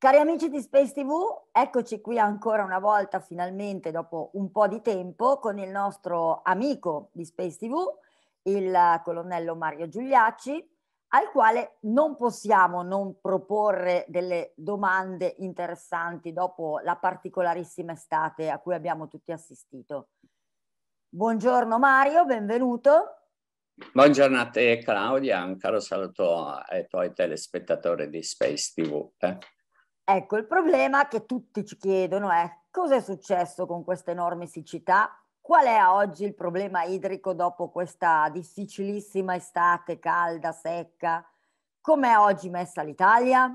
Cari amici di Space TV, eccoci qui ancora una volta finalmente dopo un po' di tempo con il nostro amico di Space TV, il colonnello Mario Giuliacci, al quale non possiamo non proporre delle domande interessanti dopo la particolarissima estate a cui abbiamo tutti assistito. Buongiorno Mario, benvenuto. Buongiorno a te Claudia, un caro saluto ai tuoi telespettatori di Space TV. Eh? Ecco, il problema che tutti ci chiedono è cosa è successo con questa enorme siccità? Qual è oggi il problema idrico dopo questa difficilissima estate calda, secca? Com'è oggi messa l'Italia?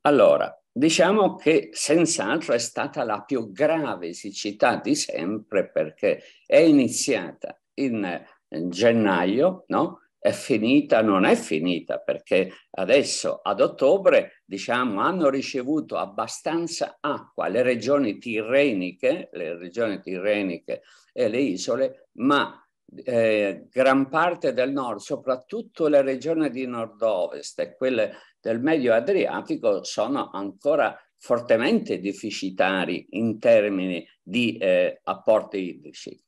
Allora, diciamo che senz'altro è stata la più grave siccità di sempre perché è iniziata in gennaio, no? È finita, non è finita, perché adesso ad ottobre, diciamo, hanno ricevuto abbastanza acqua le regioni tirreniche, le regioni tirreniche e le isole, ma eh, gran parte del nord, soprattutto le regioni di nord-ovest e quelle del medio Adriatico, sono ancora fortemente deficitari in termini di eh, apporti idrici.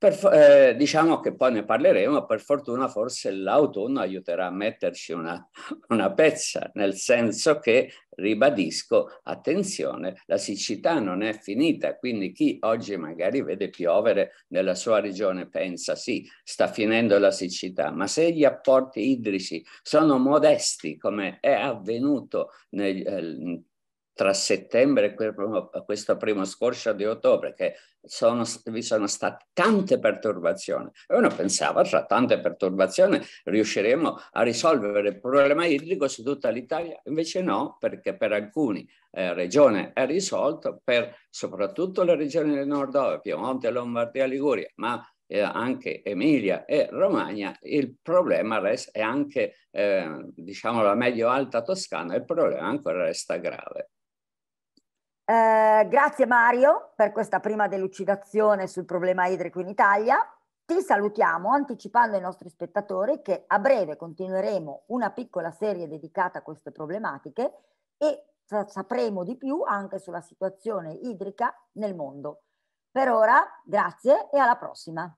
Per, eh, diciamo che poi ne parleremo, per fortuna forse l'autunno aiuterà a metterci una, una pezza, nel senso che, ribadisco, attenzione, la siccità non è finita, quindi chi oggi magari vede piovere nella sua regione pensa sì, sta finendo la siccità, ma se gli apporti idrici sono modesti, come è avvenuto nel, eh, tra settembre e questo primo scorcio di ottobre, che sono, vi sono state tante perturbazioni. E uno pensava, tra tante perturbazioni riusciremo a risolvere il problema idrico su tutta l'Italia. Invece no, perché per alcune eh, regioni è risolto, per soprattutto le regioni del nord-ovest, Piemonte, Lombardia, Liguria, ma eh, anche Emilia e Romagna, il problema resta, e anche eh, diciamo la medio-alta Toscana, il problema ancora resta grave. Eh, grazie Mario per questa prima delucidazione sul problema idrico in Italia. Ti salutiamo anticipando ai nostri spettatori che a breve continueremo una piccola serie dedicata a queste problematiche e sapremo di più anche sulla situazione idrica nel mondo. Per ora, grazie e alla prossima.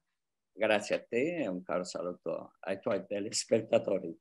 Grazie a te e un caro saluto ai tuoi telespettatori.